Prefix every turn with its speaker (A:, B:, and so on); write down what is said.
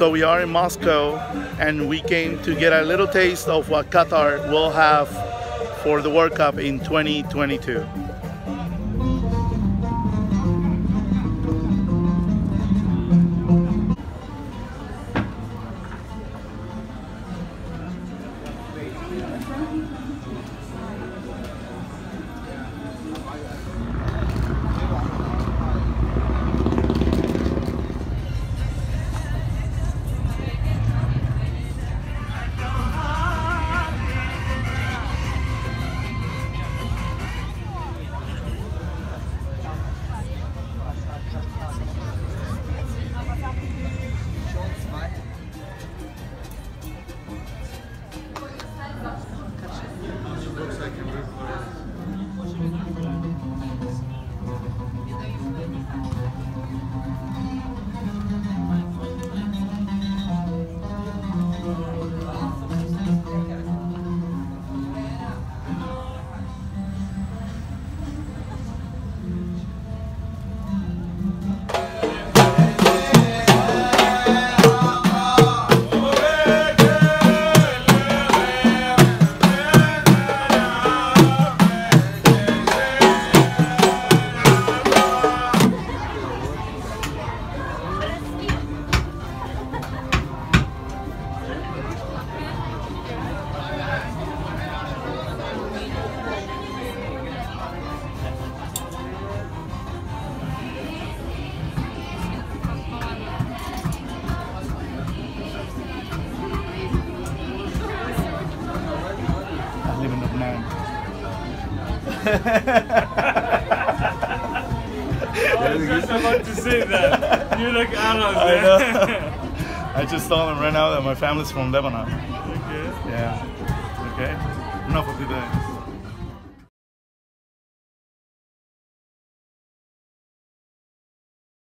A: So we are in Moscow and we came to get a little taste of what Qatar will have for the World Cup in 2022. In Lebanon.
B: I was just about to say that. You look Arab.
A: I. I just told them right now that my family's from Lebanon.
B: okay.
A: Yeah. Okay. Enough of today.